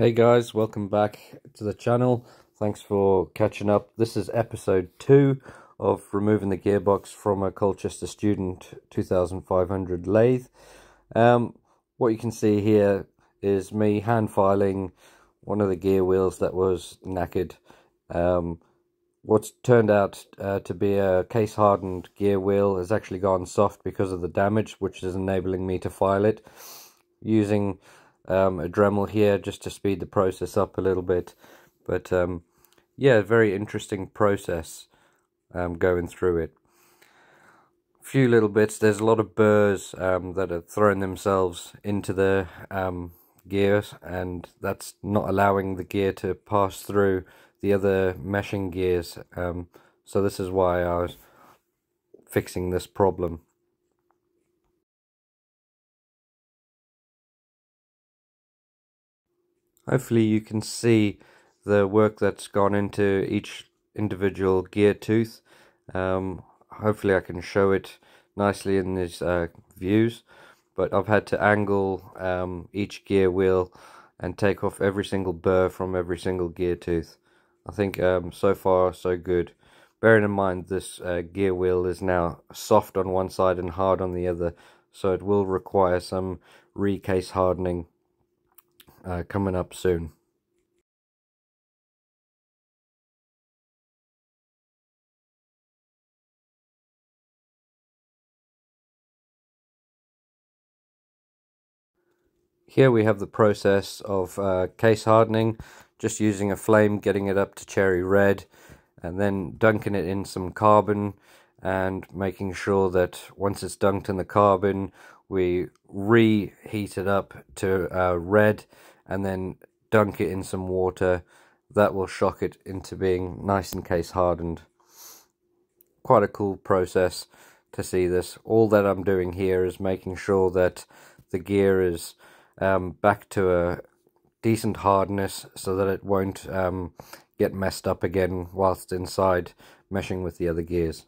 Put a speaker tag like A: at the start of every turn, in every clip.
A: Hey guys, welcome back to the channel. Thanks for catching up. This is episode 2 of removing the gearbox from a Colchester Student 2500 lathe. Um, what you can see here is me hand filing one of the gear wheels that was knackered. Um, what's turned out uh, to be a case hardened gear wheel has actually gone soft because of the damage which is enabling me to file it using um, a Dremel here just to speed the process up a little bit. But um, yeah, very interesting process um, going through it. A few little bits. There's a lot of burrs um, that are throwing themselves into the um, gears, and that's not allowing the gear to pass through the other meshing gears. Um, so this is why I was fixing this problem. Hopefully you can see the work that's gone into each individual gear tooth. Um, hopefully I can show it nicely in these uh, views but I've had to angle um, each gear wheel and take off every single burr from every single gear tooth. I think um, so far so good. Bearing in mind this uh, gear wheel is now soft on one side and hard on the other so it will require some recase hardening uh, coming up soon. Here we have the process of uh, case hardening, just using a flame, getting it up to cherry red, and then dunking it in some carbon and making sure that once it's dunked in the carbon, we reheat it up to uh, red and then dunk it in some water. That will shock it into being nice and case hardened. Quite a cool process to see this. All that I'm doing here is making sure that the gear is um, back to a decent hardness so that it won't um, get messed up again whilst inside meshing with the other gears.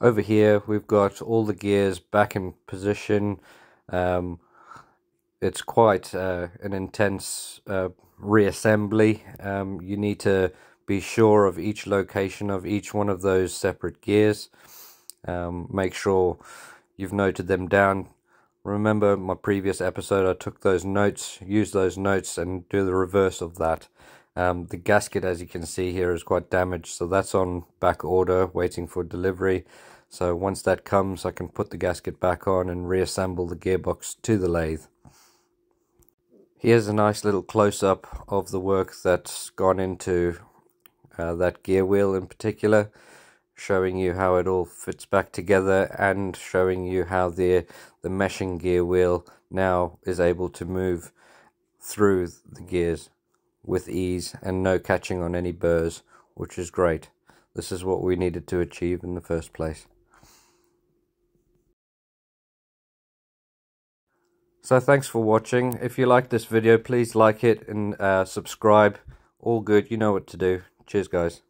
A: Over here we've got all the gears back in position. Um, it's quite uh, an intense uh, reassembly. Um, you need to be sure of each location of each one of those separate gears. Um, make sure you've noted them down. Remember my previous episode I took those notes use those notes and do the reverse of that um, the gasket, as you can see here, is quite damaged, so that's on back order, waiting for delivery. So once that comes, I can put the gasket back on and reassemble the gearbox to the lathe. Here's a nice little close-up of the work that's gone into uh, that gear wheel in particular, showing you how it all fits back together and showing you how the, the meshing gear wheel now is able to move through the gears with ease and no catching on any burrs, which is great. This is what we needed to achieve in the first place. So thanks for watching. If you like this video, please like it and uh, subscribe. All good, you know what to do. Cheers, guys.